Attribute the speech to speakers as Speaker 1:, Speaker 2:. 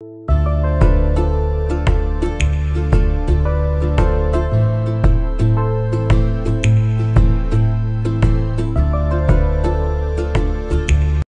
Speaker 1: you